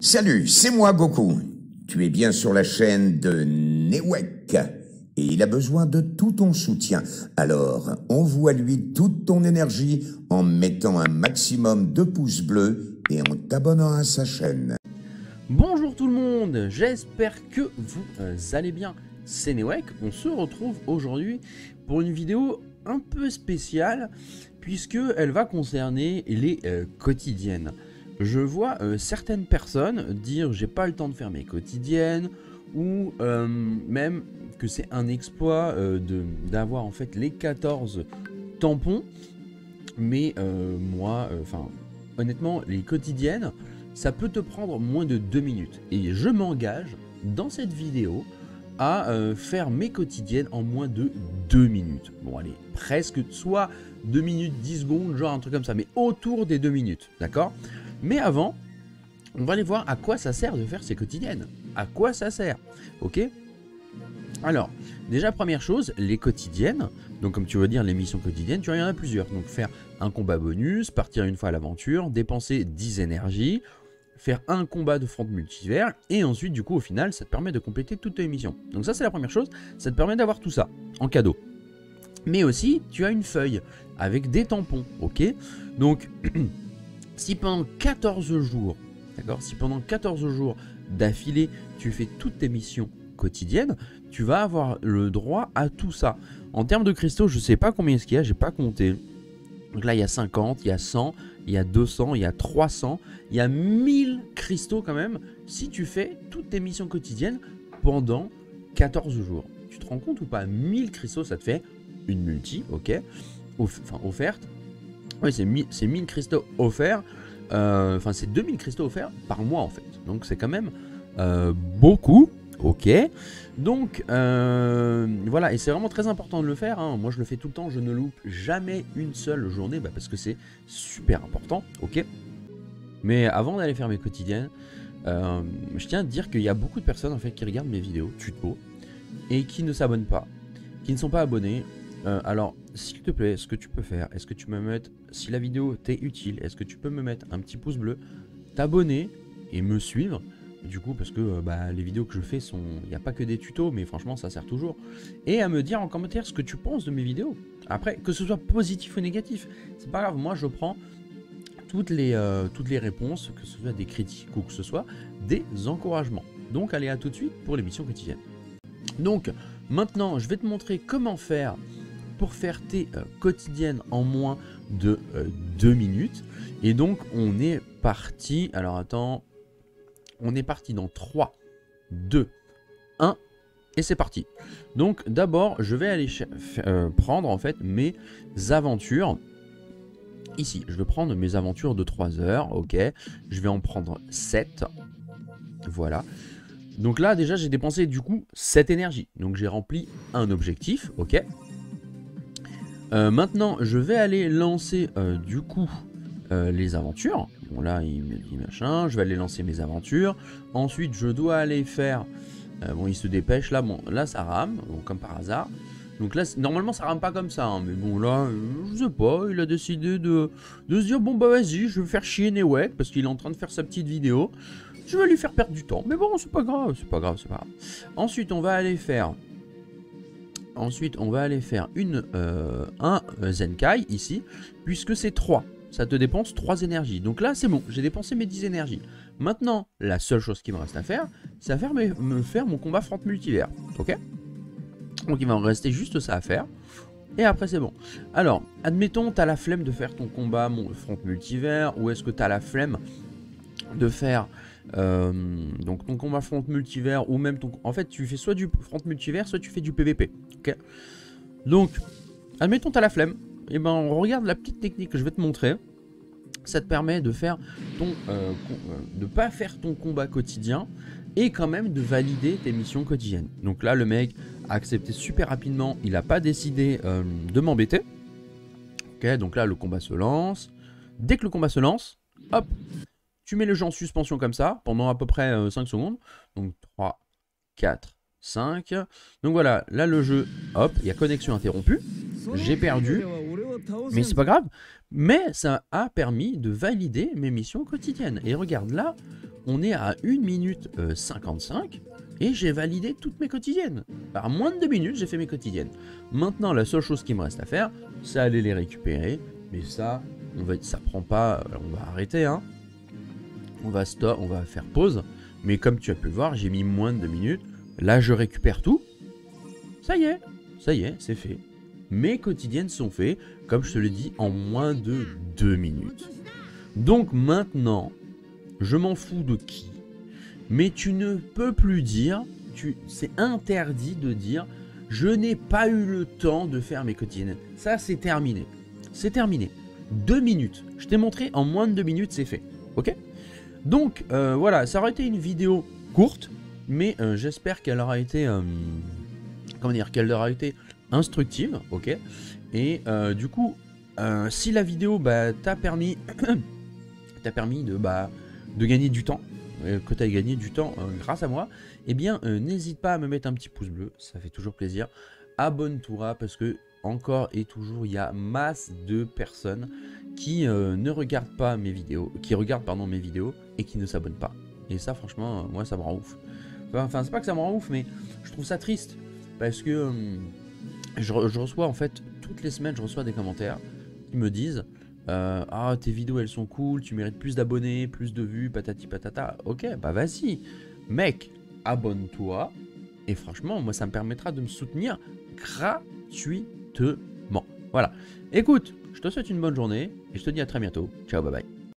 Salut, c'est moi Goku. Tu es bien sur la chaîne de Newek et il a besoin de tout ton soutien. Alors, envoie-lui toute ton énergie en mettant un maximum de pouces bleus et en t'abonnant à sa chaîne. Bonjour tout le monde, j'espère que vous euh, allez bien. C'est Newek, on se retrouve aujourd'hui pour une vidéo un peu spéciale puisque elle va concerner les euh, quotidiennes je vois euh, certaines personnes dire j'ai pas le temps de faire mes quotidiennes ou euh, même que c'est un exploit euh, d'avoir en fait les 14 tampons. Mais moi enfin honnêtement les quotidiennes ça peut te prendre moins de 2 minutes. Et je m'engage dans cette vidéo à faire mes quotidiennes en moins de 2 minutes. Bon allez, presque soit 2 minutes 10 secondes, genre un truc comme ça, mais autour des 2 minutes, d'accord? Mais avant, on va aller voir à quoi ça sert de faire ces quotidiennes. À quoi ça sert Ok? Alors, déjà première chose, les quotidiennes. Donc comme tu veux dire les missions quotidiennes, tu vois, il y en a plusieurs. Donc faire un combat bonus, partir une fois à l'aventure, dépenser 10 énergies, faire un combat de front multivers, et ensuite du coup au final ça te permet de compléter toutes tes missions. Donc ça c'est la première chose, ça te permet d'avoir tout ça en cadeau. Mais aussi tu as une feuille avec des tampons, ok? Donc si pendant 14 jours, d'accord, si pendant 14 jours d'affilée, tu fais toutes tes missions quotidiennes, tu vas avoir le droit à tout ça. En termes de cristaux, je sais pas combien est-ce y a, j'ai pas compté. Donc là, il y a 50, il y a 100, il y a 200, il y a 300, il y a 1000 cristaux quand même si tu fais toutes tes missions quotidiennes pendant 14 jours. Tu te rends compte ou pas? 1000 cristaux, ça te fait une multi, ok, enfin offerte, oui, c'est 1000, cristaux offerts. Euh, enfin, c'est 2000 cristaux offerts par mois en fait. Donc c'est quand même euh, beaucoup. Ok. Donc euh, voilà, et c'est vraiment très important de le faire. Hein. Moi je le fais tout le temps, je ne loupe jamais une seule journée bah, parce que c'est super important. Ok. Mais avant d'aller faire mes quotidiennes, je tiens à dire qu'il y a beaucoup de personnes en fait qui regardent mes vidéos tuto et qui ne s'abonnent pas, qui ne sont pas abonnés euh, alors, s'il te plaît, ce que tu peux faire, est-ce que tu me mettre, si la vidéo t'est utile, est-ce que tu peux me mettre un petit pouce bleu, t'abonner et me suivre? Du coup, parce que euh, bah, les vidéos que je fais sont. Il n'y a pas que des tutos, mais franchement, ça sert toujours. Et à me dire en commentaire ce que tu penses de mes vidéos. Après, que ce soit positif ou négatif, c'est pas grave. Moi, je prends toutes les, euh, toutes les réponses, que ce soit des critiques ou que ce soit des encouragements. Donc, allez, à tout de suite pour l'émission quotidienne. Donc, maintenant, je vais te montrer comment faire pour faire tes euh, quotidiennes en moins de 2 euh, minutes. Et donc on est parti, alors attends, on est parti dans 3, 2, 1, et c'est parti. Donc d'abord je vais aller euh, prendre en fait mes aventures. Ici, je vais prendre mes aventures de 3 heures, ok. Je vais en prendre 7. Voilà. Donc là, déjà, j'ai dépensé du coup 7 énergies. Donc j'ai rempli un objectif, ok. Euh, maintenant, je vais aller lancer euh, du coup euh, les aventures. Bon là, il me dit machin. Je vais aller lancer mes aventures. Ensuite, je dois aller faire... bon, il se dépêche. Là, bon, là, ça rame, comme par hasard. Donc là, normalement, ça rame pas comme ça. Hein, mais bon, là, je sais pas. Il a décidé de, de se dire, bon, bah vas-y, je vais faire chier Newek parce qu'il est en train de faire sa petite vidéo. Je vais lui faire perdre du temps. Mais bon, c'est pas grave, c'est pas grave, c'est pas grave. Ensuite, on va aller faire Ensuite, on va aller faire une, euh, un euh, Zenkai ici, puisque c'est 3. Ça te dépense 3 énergies. Donc là, c'est bon, j'ai dépensé mes 10 énergies. Maintenant, la seule chose qui me reste à faire, c'est à faire me faire mon combat front multivers. Ok? Donc il va en rester juste ça à faire. Et après, c'est bon. Alors, admettons, tu as la flemme de faire ton combat mon front multivers, ou est-ce que tu as la flemme de faire euh, donc ton combat front multivers ou même ton... En fait, tu fais soit du front multivers, soit tu fais du PVP. Ok? Donc, admettons t'as la flemme. Et ben on regarde la petite technique que je vais te montrer. Ça te permet de faire ton... Euh, euh, pas faire ton combat quotidien et quand même de valider tes missions quotidiennes. Donc là, le mec a accepté super rapidement. Il n'a pas décidé de m'embêter. Ok, donc là, le combat se lance. Dès que le combat se lance, hop, tu mets le jeu en suspension comme ça, pendant à peu près 5 euh, secondes. Donc 3, 4, 5. Donc voilà, là le jeu, hop, il y a connexion interrompue. J'ai perdu. Mais c'est pas grave. Mais ça a permis de valider mes missions quotidiennes. Et regarde là, on est à 1 minute 55 et j'ai validé toutes mes quotidiennes. Par moins de 2 minutes, j'ai fait mes quotidiennes. Maintenant, la seule chose qui me reste à faire, c'est aller les récupérer. Mais ça, ça prend pas, on va arrêter, hein. On va stop, on va faire pause. Mais comme tu as pu voir, j'ai mis moins de 2 minutes. Là, je récupère tout. Ça y est, ça y est, c'est fait. Mes quotidiennes sont faites, comme je te l'ai dit, en moins de 2 minutes. Donc maintenant, je m'en fous de qui. Mais tu ne peux plus dire, c'est interdit de dire, je n'ai pas eu le temps de faire mes quotidiennes. Ça, c'est terminé. C'est terminé. Deux minutes. Je t'ai montré, en moins de deux minutes, c'est fait. Ok? Donc, euh, voilà, ça aurait été une vidéo courte, mais euh, j'espère qu'elle aura été... Euh, Qu'elle aura été instructive, ok? Et du coup, si la vidéo bah, t'a permis... t'a permis de, bah, de gagner du temps, que tu gagné du temps grâce à moi, eh bien, n'hésite pas à me mettre un petit pouce bleu, ça fait toujours plaisir. Abonne-toi parce que encore et toujours, il y a masse de personnes qui euh, ne regardent pas mes vidéos, qui regardent pardon mes vidéos et qui ne s'abonnent pas. Et ça, franchement, moi, ça me rend ouf. Enfin, c'est pas que ça me rend ouf, mais je trouve ça triste parce que euh, je, reçois en fait toutes les semaines, je reçois des commentaires qui me disent euh, ah tes vidéos elles sont cool, tu mérites plus d'abonnés, plus de vues, patati patata. Ok, bah vas-y, mec, abonne-toi. Et franchement, moi, ça me permettra de me soutenir gratuitement. Voilà. Écoute, je te souhaite une bonne journée et je te dis à très bientôt. Ciao, bye bye.